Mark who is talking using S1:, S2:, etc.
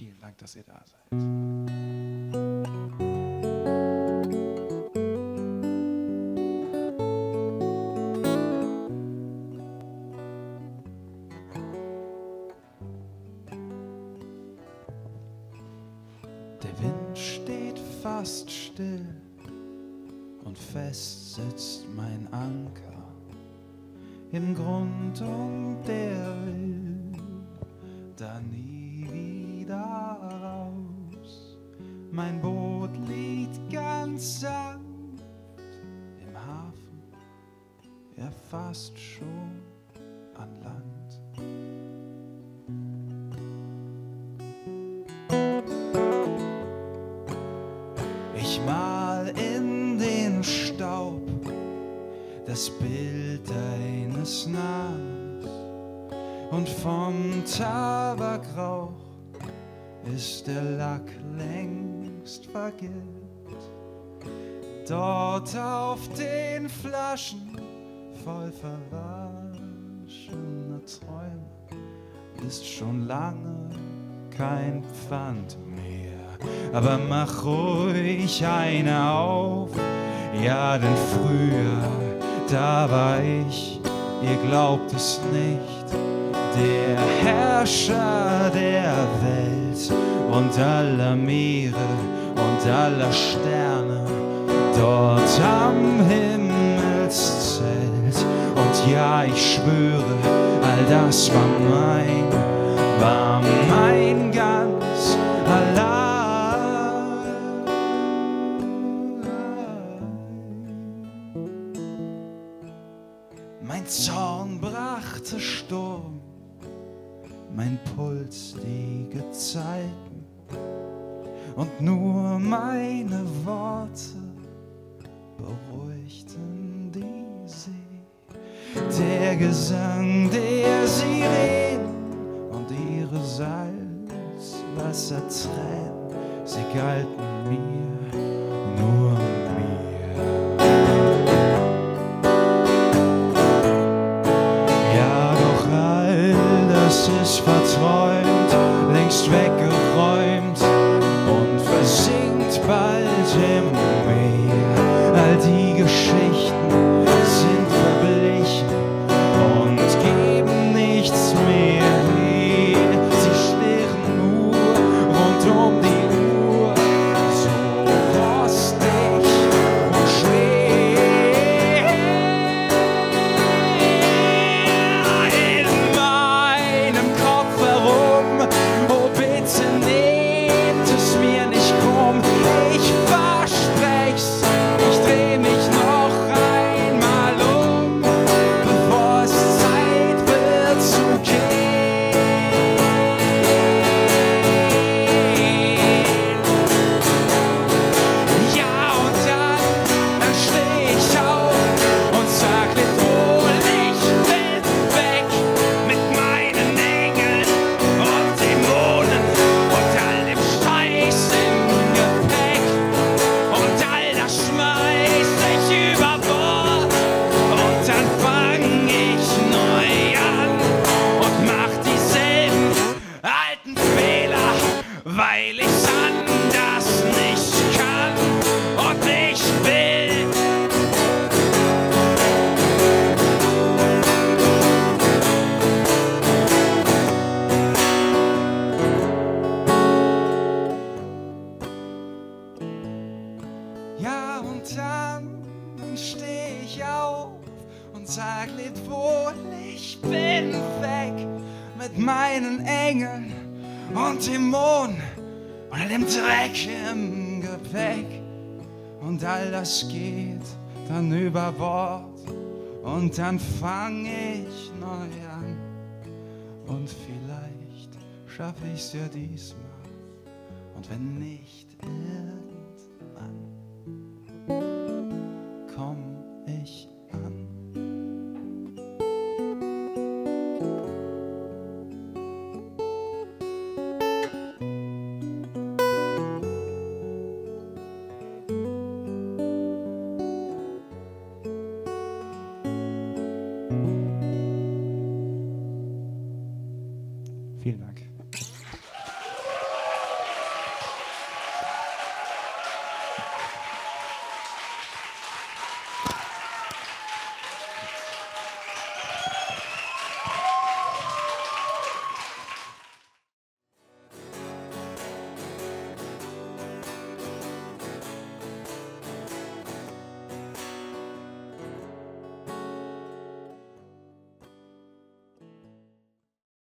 S1: Vielen Dank, dass ihr da seid. Der Wind steht fast still und fest sitzt mein Anker im Grund und der will da nie Mein Boot liegt ganz sanft im Hafen, er fast schon an Land. Ich mal in den Staub das Bild deines Namens und vom Tabakrauch ist der Lack längst vergilbt. Dort auf den Flaschen voll verwaschener Träume ist schon lange kein Pfand mehr. Aber mach ruhig eine auf, ja, denn früher, da war ich, ihr glaubt es nicht, der Herrscher der Welt und aller Meere und aller Sterne, dort am Himmelszelt. Und ja, ich schwöre, all das war mein, war mein ganz allein. Mein Zorn brachte Sturm, mein Puls die Gezeiten und nur meine Worte beruhigten die See. Der Gesang der Sirenen und ihre Salzwassertränen, sie galten mir, nur mir. Ja, doch all das ist verträumt, Him. Dann steh ich auf und sag, lebt wohl, ich bin weg mit meinen Engeln und Dämonen und all dem Dreck im Gepäck. Und all das geht dann über Bord und dann fang ich neu an. Und vielleicht schaff ich's ja diesmal. Und wenn nicht. ich an. Vielen Dank.